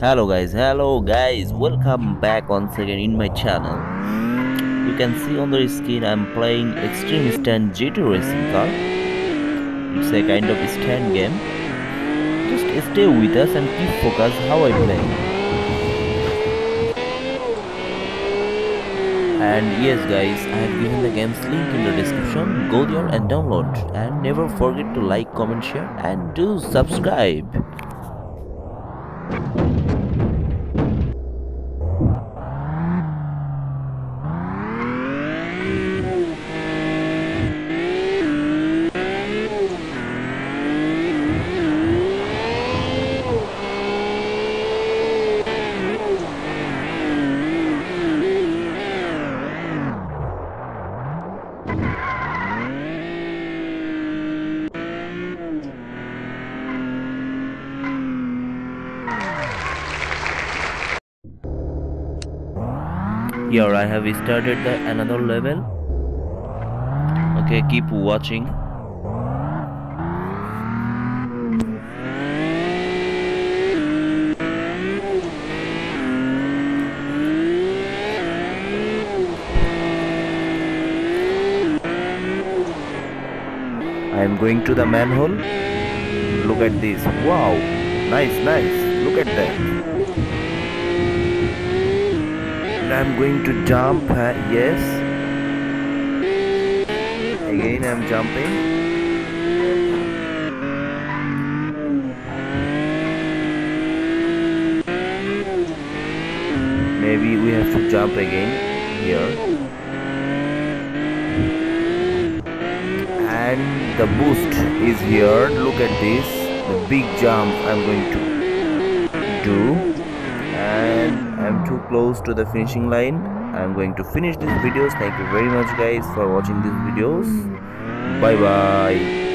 hello guys. Hello guys. Welcome back once again in my channel. You can see on the screen i'm playing extreme stunt gt racing car. It's a kind of stunt game. Just stay with us and keep focus how i play. And yes guys i have given the game's link in the description. Go there and download. And never forget to like comment share and do subscribe here I have started the another level. Okay keep watching. I am going to the manhole. Look at this. Wow. Nice nice. Look at that I'm going to jump yes. Again I'm jumping. Maybe we have to jump again here. And the boost is here. Look at this. The big jump I'm going to do and I'm too close to the finishing line. I'm going to finish these videos thank you very much guys for watching these videos. Bye bye